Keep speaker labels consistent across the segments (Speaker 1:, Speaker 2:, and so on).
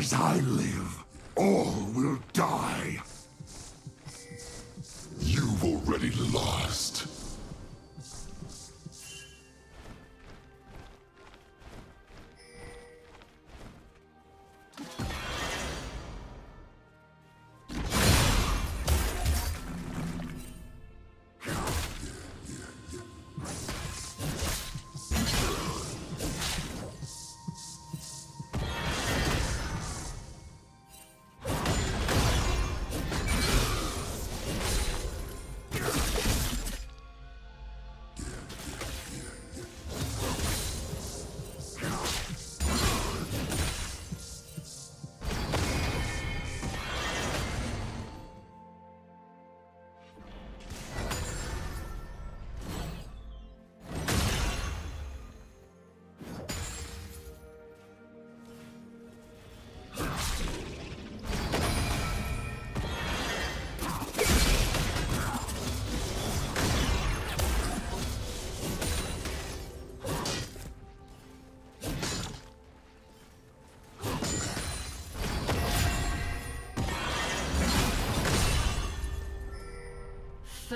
Speaker 1: As I live, all will die. You've already lost.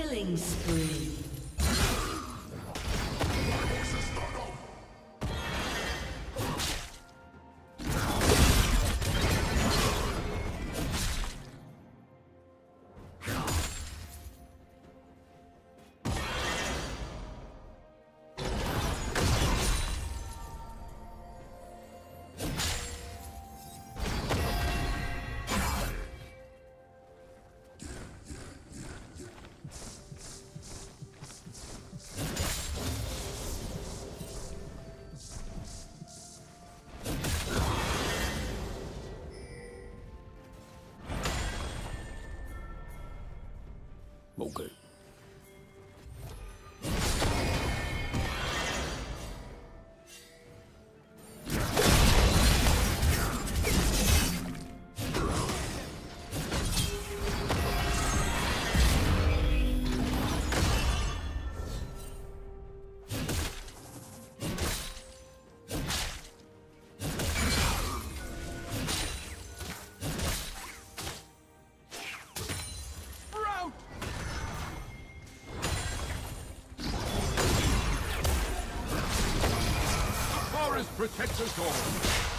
Speaker 2: Killing spree.
Speaker 3: Okay.
Speaker 4: Protects us all.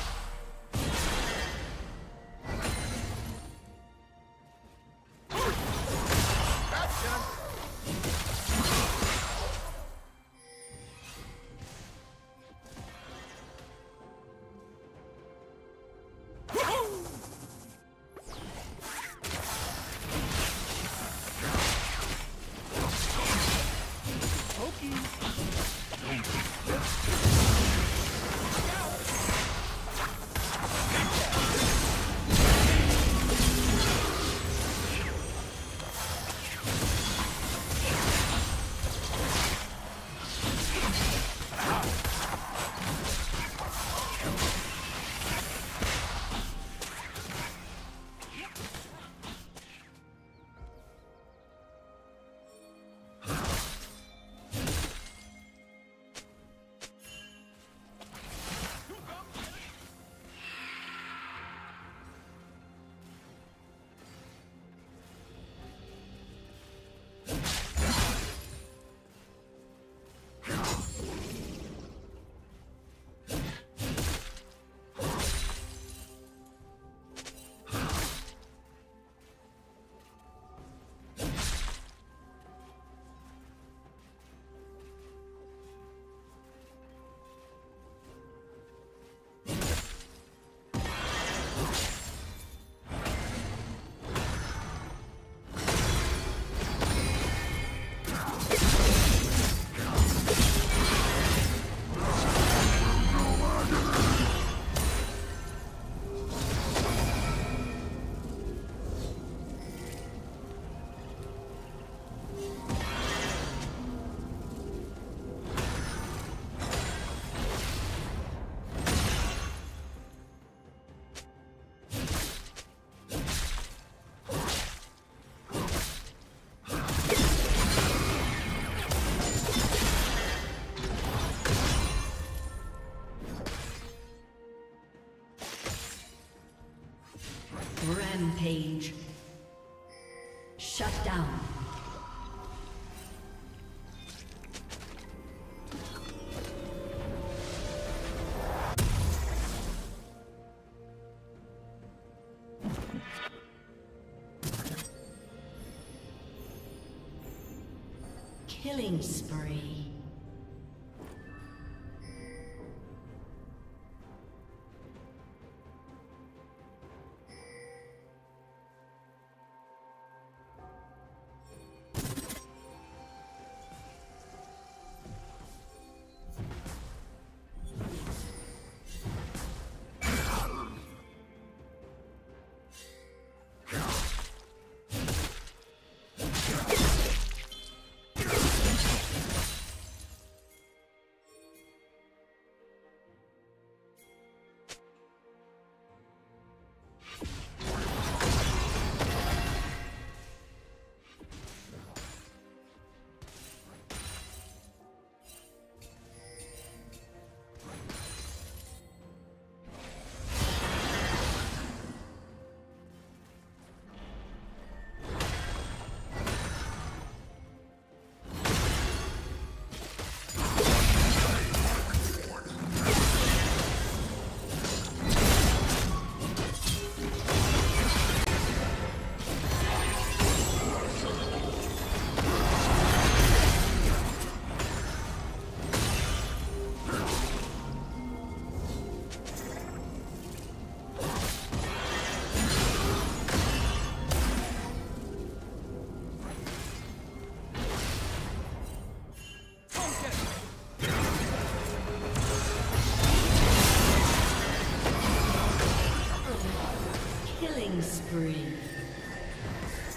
Speaker 2: Killing spree.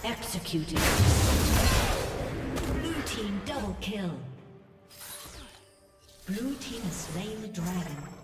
Speaker 2: Executed. Blue team double kill. Blue team has slain the dragon.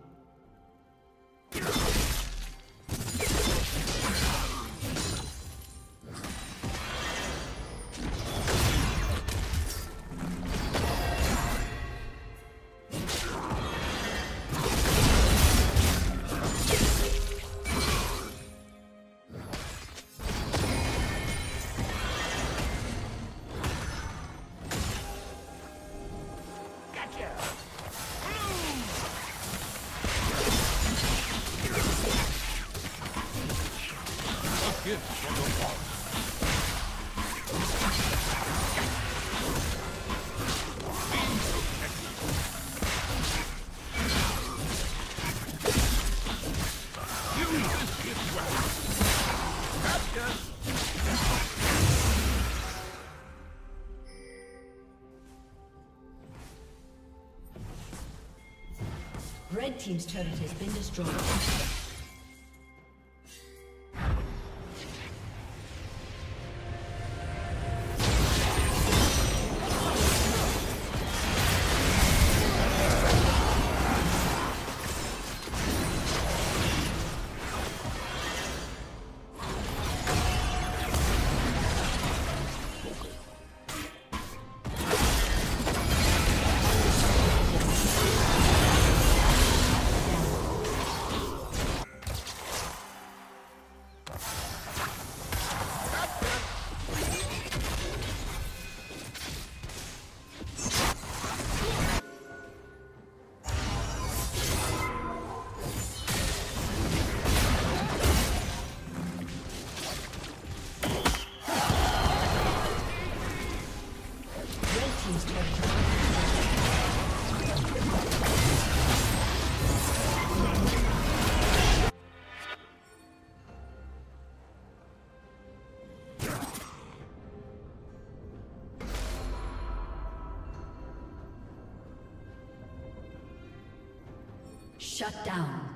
Speaker 2: Red Team's turret has been destroyed. Shut down.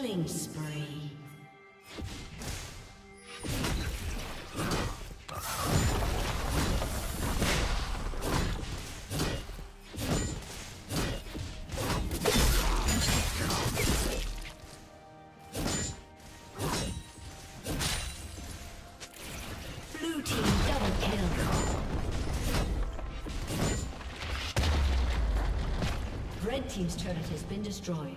Speaker 2: Killing spree. Blue team double kill. Red team's turret has been destroyed.